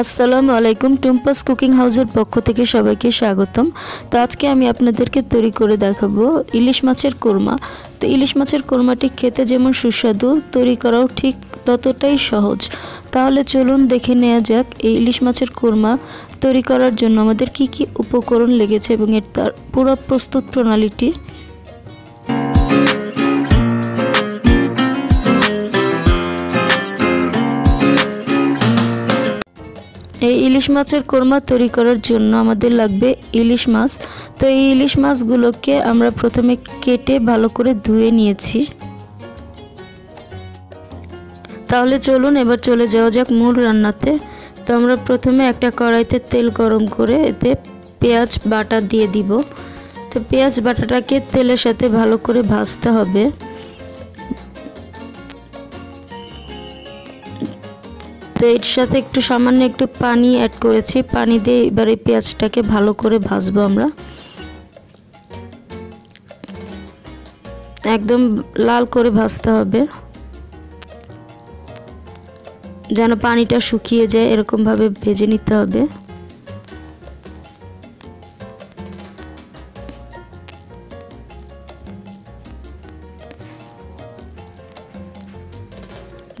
আসসালামু আলাইকুম, টুম্পাস কুকিং হাউসের পক্ষ থেকে সবাইকে স্বাগতম। তো আজকে আমি আপনাদেরকে তৈরি করে দেখাবো ইলিশ মাছের কোরমা। তো ইলিশ মাছের কোরমাটি খেতে যেমন সুস্বাদু, তৈরি করাও ঠিক ততটাই সহজ। তাহলে চলুন দেখে নেওয়া যাক এই ইলিশ মাছের কোরমা তৈরি করার জন্য আমাদের কি কি উপকরণ লেগেছে এবং এর তার পুরো প্রস্তুত প্রণালীটি এই ইলিশ মাছের কোরমা তৈরি করার জন্য আমাদের লাগবে ইলিশ মাছ। তো এই ইলিশ মাছগুলোকে আমরা প্রথমে কেটে ভালো করে ধুয়ে নিয়েছি। তাহলে চলুন, এবার চলে যাওয়া যাক মূল রান্নাতে। তো আমরা প্রথমে একটা কড়াইতে তেল গরম করে এতে পেঁয়াজ বাটা দিয়ে দিব। তো পেঁয়াজ বাটাটাকে তেলের সাথে ভালো করে ভাজতে হবে। তো এর সাথে একটু সামান্য একটু পানি অ্যাড করেছি। পানি দিয়ে এবারে পেঁয়াজটাকে ভালো করে ভাজবো আমরা। একদম লাল করে ভাজতে হবে। যেন পানিটা শুকিয়ে যায়, এরকমভাবে ভেজে নিতে হবে।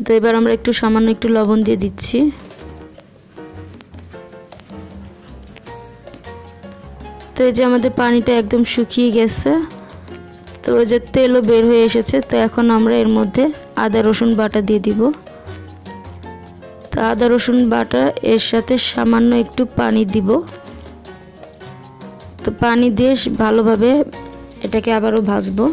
তো এবার আমরা একটু সামান্য একটু লবণ দিয়ে দিচ্ছি। তো এই যে আমাদের পানিটা একদম শুকিয়ে গেছে, তো ওই যে তেলও বের হয়ে এসেছে, তো এখন আমরা এর মধ্যে আদা, রসুন বাটা দিয়ে দিব। তো আদা, রসুন বাটা এর সাথে সামান্য একটু পানি দিব। তো পানি দিয়ে ভালোভাবে এটাকে আবারও ভাজবো।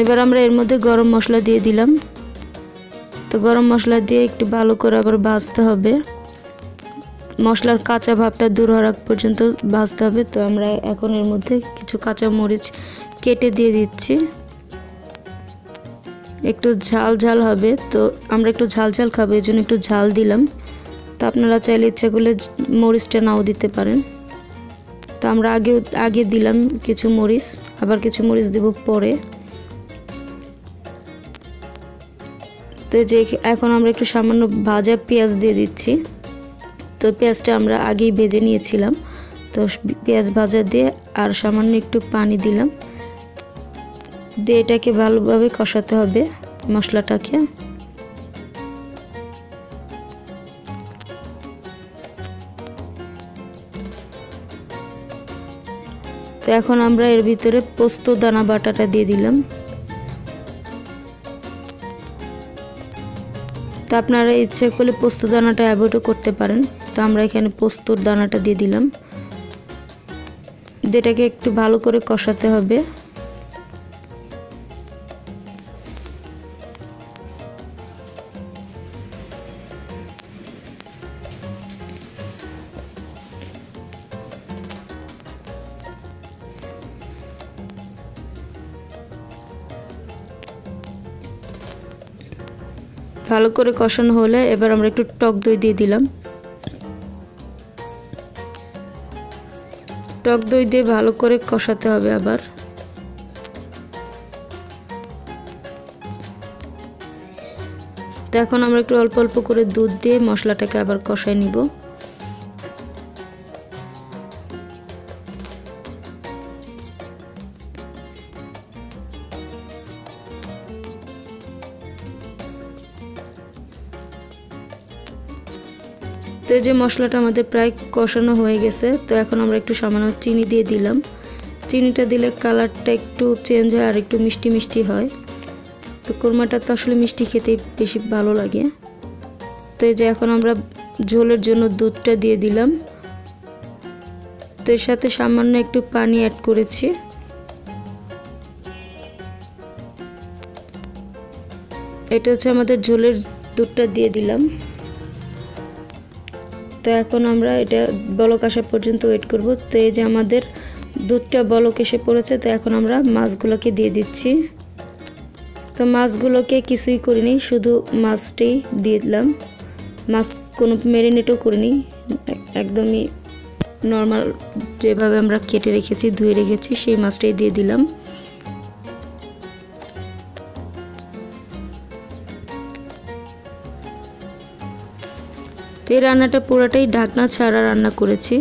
এবার আমরা এর মধ্যে গরম মশলা দিয়ে দিলাম। তো গরম মশলা দিয়ে একটু ভালো করে আবার ভাজতে হবে। মশলার কাঁচা ভাবটা দূর হওয়ার পর্যন্ত ভাজতে হবে। তো আমরা এখন এর মধ্যে কিছু কাঁচা মরিচ কেটে দিয়ে দিচ্ছি। একটু ঝাল ঝাল হবে। তো আমরা একটু ঝাল ঝাল খাব, এই জন্য একটু ঝাল দিলাম। তো আপনারা চাইলে ইচ্ছা করলে মরিচটা নাও দিতে পারেন। তো আমরা আগে আগে দিলাম কিছু মরিচ। আবার কিছু মরিচ দেব পরে। তো যে এখন আমরা একটু সামান্য ভাজা পেঁয়াজ দিয়ে দিচ্ছি। তো পেঁয়াজটা আমরা আগেই ভেজে নিয়েছিলাম। তো পেঁয়াজ ভাজা দিয়ে আর সামান্য একটু পানি দিলাম। দিয়ে এটাকে ভালোভাবে কষাতে হবে মশলাটাকে। তো এখন আমরা এর ভিতরে পোস্ত, দানা, বাটাটা দিয়ে দিলাম। তো আপনারা ইচ্ছে করলে পোস্ত দানাটা অ্যাভয়েডও করতে পারেন। তো আমরা এখানে পোস্তর দানাটা দিয়ে দিলাম। এটাকে একটু ভালো করে কষাতে হবে। ভালো করে কষানো হলে এবার আমরা একটু টক দই দিয়ে দিলাম। টক দই দিয়ে ভালো করে কষাতে হবে আবার। তো এখন আমরা একটু অল্প অল্প করে দুধ দিয়ে মশলাটাকে আবার কষায় নিব। তো যে মশলাটা আমাদের প্রায় কষানো হয়ে গেছে, তো এখন আমরা একটু সামান্য চিনি দিয়ে দিলাম। চিনিটা দিলে কালারটা একটু চেঞ্জ হয় আর একটু মিষ্টি মিষ্টি হয়। তো কোরমাটা তো আসলে মিষ্টি খেতেই বেশি ভালো লাগে। তো এই যে এখন আমরা ঝোলের জন্য দুধটা দিয়ে দিলাম। তো এর সাথে সামান্য একটু পানি অ্যাড করেছি। এটা হচ্ছে আমাদের ঝোলের দুধটা দিয়ে দিলাম। তো এখন আমরা এটা বলক আসা পর্যন্ত ওয়েট করব। তো এই যে আমাদের দুধটা বলক এসে পড়েছে, তো এখন আমরা মাছগুলোকে দিয়ে দিচ্ছি। তো মাছগুলোকে কিছুই করিনি, শুধু মাছটাই দিয়ে দিলাম। মাছ কোনো ম্যারিনেটও করিনি, একদমই নর্মাল যেভাবে আমরা কেটে রেখেছি, ধুয়ে রেখেছি, সেই মাছটাই দিয়ে দিলাম। এই রান্নাটা পুরোটাই ঢাকনা ছাড়া রান্না করেছি।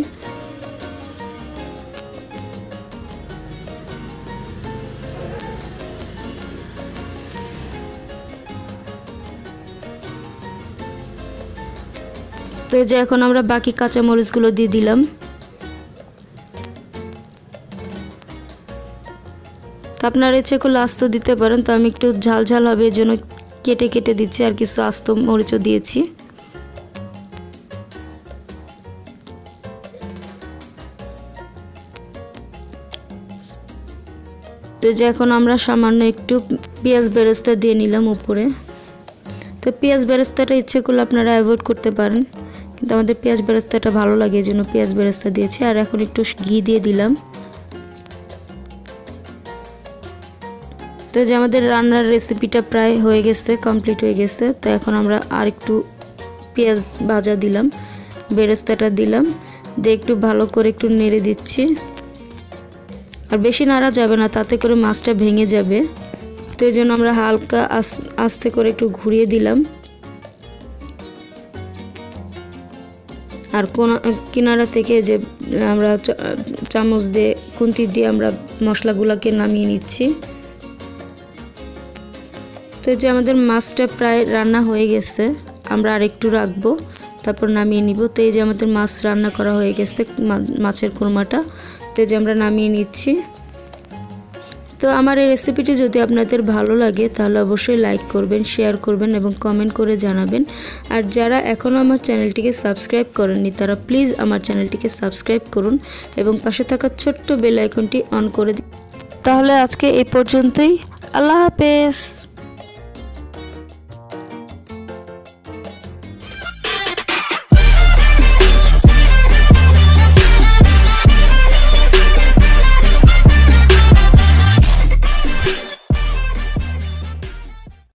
তো যে এখন আমরা বাকি কাঁচা মরিচগুলো দিয়ে দিলাম। তো আপনারা ইচ্ছে করলে আস্ত দিতে পারেন, তো আমি একটু ঝাল ঝাল হবে এই জন্য কেটে কেটে দিচ্ছি, আর কিছু আস্ত মরিচও দিয়েছি। তো যে এখন আমরা সামান্য একটু পেঁয়াজ বেরেস্তা দিয়ে নিলাম উপরে। তো পেঁয়াজ বেরেস্তাটা ইচ্ছে করলে আপনারা অ্যাভয়েড করতে পারেন, কিন্তু আমাদের পেঁয়াজ বেরেস্তাটা ভালো লাগে, এই জন্য পেঁয়াজ বেরেস্তা দিয়েছি। আর এখন একটু ঘি দিয়ে দিলাম। তো যে আমাদের রান্নার রেসিপিটা প্রায় হয়ে গেছে কমপ্লিট হয়ে গেছে। তো এখন আমরা আর একটু পেঁয়াজ ভাজা দিলাম, বেরেস্তাটা দিলাম। দিয়ে একটু ভালো করে একটু নেড়ে দিচ্ছি। আর বেশি নাড়া যাবে না, তাতে করে মাছটা ভেঙে যাবে। তো এই জন্য আমরা হালকা আস্তে করে একটু ঘুরিয়ে দিলাম। আর কোন, কিনারা থেকে যে, আমরা চামচ দিয়ে, খুন্তি দিয়ে আমরা মশলাগুলোকে নামিয়ে নিচ্ছি। তো যে আমাদের মাছটা প্রায় রান্না হয়ে গেছে, আমরা আর একটু রাখব, তারপর নামিয়ে নিব। তো এই যে আমাদের মাছ রান্না করা হয়ে গেছে মাছের কোরমাটা। তো যে আমরা নামিয়ে নিচ্ছি। তো আমার এই রেসিপিটি যদি আপনাদের ভালো লাগে, তাহলে অবশ্যই লাইক করবেন শেয়ার করবেন এবং কমেন্ট করে জানাবেন। আর যারা এখনও আমার চ্যানেলটিকে সাবস্ক্রাইব করেননি, তারা প্লিজ আমার চ্যানেলটিকে সাবস্ক্রাইব করুন এবং পাশে থাকা ছোট্ট বেল আইকনটি অন করে দিন। তাহলে আজকে এই পর্যন্তই। আল্লাহ হাফেজ।